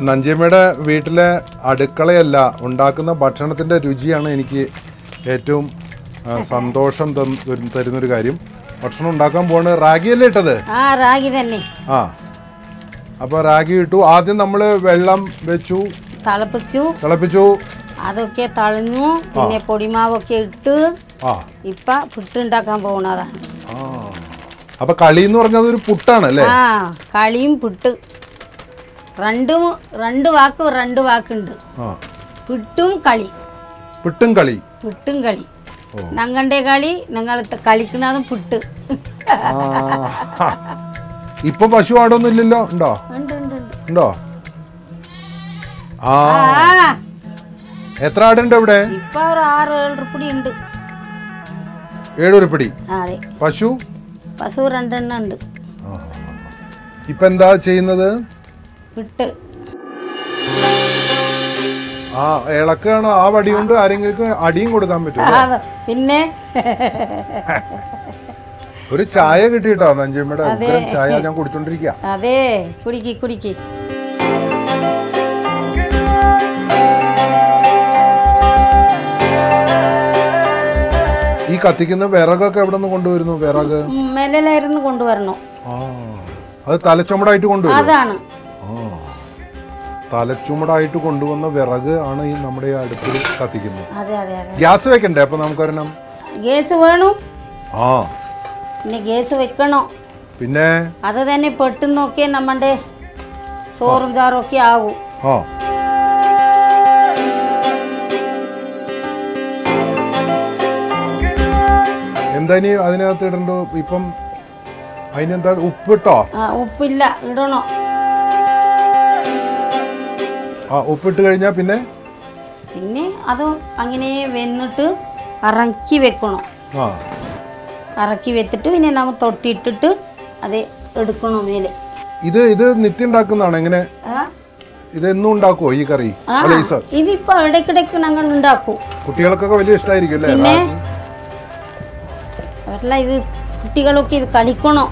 നഞ്ചിയമ്മയുടെ വീട്ടിലെ അടുക്കളയല്ല ഉണ്ടാക്കുന്ന ഭക്ഷണത്തിന്റെ രുചിയാണ് എനിക്ക് ഏറ്റവും സന്തോഷം തരുന്നൊരു കാര്യം. ഭക്ഷണം ഉണ്ടാക്കാൻ പോണ് റാഗിയല്ലേ ഇട്ടത്? ആ റാഗി തന്നെ. ആ. അപ്പോൾ റാഗി ഇട്ടു. ആദ്യം നമ്മൾ വെള്ളം വെച്ചു. തിളപ്പിച്ചു. തിളപ്പിച്ചു. അതൊക്കെ തളഞ്ഞു. പിന്നെ പൊടിമാവൊക്കെ ഇട്ട് ആ. ഇപ്പൊ പുട്ടുണ്ടാക്കാൻ ആ. അപ്പൊ കളി എന്ന് പറഞ്ഞത് ഒരു പുട്ടാണ് അല്ലേ? കളിയും പുട്ട്. രണ്ടും രണ്ട് വാക്ക് രണ്ട് വാക്കുണ്ട്. പിട്ടും കളി. പുട്ടും കളി. പുട്ടും കളി. ഞങ്ങളുടെ കളി ഞങ്ങൾ കളിക്കുന്നതും പുട്ട്. ഇപ്പൊ പശു ആടൊന്നും ഇല്ലല്ലോ? ഉണ്ടോ? ഉണ്ട് ആ. എത്ര ആടുണ്ട് ഇവിടെ? ഇപ്പൊ ആറ് ഏഴ് ഉറുപ്പിടി ഉണ്ട്. ഏഴുരുപ്പിടി. പശു? പശു രണ്ടെണ്ണം ഉണ്ട്. ഇപ്പൊ എന്താ ചെയ്യുന്നത്? പുട്ട് ആ ഇളക്കാണ്? ആ വടി കൊണ്ട് ആരെങ്കിലും അടിയും കൊടുക്കാൻ പറ്റും പിന്നെ? ഒരു ചായ കിട്ടിട്ടോ നഞ്ചിമ്മയുടെ ചായ ഞാൻ കുടിച്ചോണ്ടിരിക്ക. അതെ. കുടിക്ക് കുടിക്ക്. ഈ കത്തിക്കുന്ന വിറകൊക്കെ എവിടെ നിന്ന് കൊണ്ടുവരുന്നു? വിറക്? മെലായിരുന്നു കൊണ്ടുവരണം. അത് തലച്ചുമടായിട്ട് കൊണ്ടുവരും അതാണ്. തലച്ചുമടായിട്ട് കൊണ്ടുവന്ന വിറക് ആണ് ഈ നമ്മുടെ അടുത്ത് അടുപ്പിൽ കത്തിക്കുന്നത്. അതെ അതെ അതെ. ഗ്യാസ് വെക്കണ്ടേ അപ്പൊ നമുക്കൊരെണ്ണം? ഗ്യാസ് വേണം. ആ. പിന്നെ ഗ്യാസ് വെക്കണോ? പിന്നെ? അത് തന്നെ പെട്ടെന്നൊക്കെ നമ്മുടെ ചോറും ചാറും ഒക്കെ ആകും ആ. എന്താ ഇനി അതിനകത്ത് ഇടണ്ടോ? ഇപ്പം അതിനെന്താ? ഉപ്പിട്ടോ? ഉപ്പില്ല ഇടണോ? ആ ഉപ്പിട്ട് കഴിഞ്ഞാൽ പിന്നെ? പിന്നെ അത് അങ്ങനെ വെന്നിട്ട് ഇറക്കി വെക്കണം. ആ. ഇറക്കി വെച്ചിട്ട് പിന്നെ നമ്മൾ തൊട്ടിട്ടിട്ട് അത് എടുക്കണം മേലെ. ഇത് ഇത് നിത്യം ഉണ്ടാക്കുന്നതാണ്? എങ്ങനെ? ഇത് എന്നും ഉണ്ടാക്കുമോ ഈ കറി? ഇതിപ്പോ ഇടയ്ക്കിടയ്ക്ക് ഞങ്ങൾ ഉണ്ടാക്കും. കുട്ടികൾക്കൊക്കെ വലിയ ഇഷ്ടമായിരിക്കും അല്ലേ? അവരെല്ലാം ഇത് കുട്ടികളൊക്കെ ഇത് കളിക്കണം.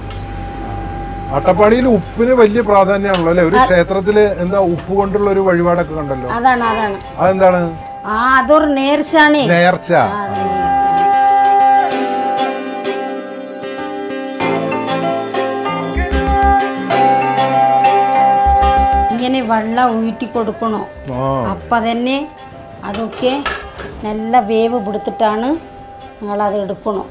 അട്ടപ്പാടിയിൽ ഉപ്പിന് വലിയ പ്രാധാന്യമാണല്ലോ അല്ലെ? ഒരു ക്ഷേത്രത്തിൽ എന്താ ഉപ്പ് കൊണ്ടുള്ള ഒരു വഴിപാടൊക്കെ കണ്ടല്ലോ. അതാണ് അതാണ്. അതെന്താണ്? ആ അതൊരു നേർച്ചാണ് നേർച്ച. അത്. ഇങ്ങനെ വെള്ളം ഊറ്റി കൊടുക്കണോ? അപ്പൊ തന്നെ അതൊക്കെ നല്ല വേവ് പിടുത്തിട്ടാണ് ഞങ്ങളത് എടുക്കണം?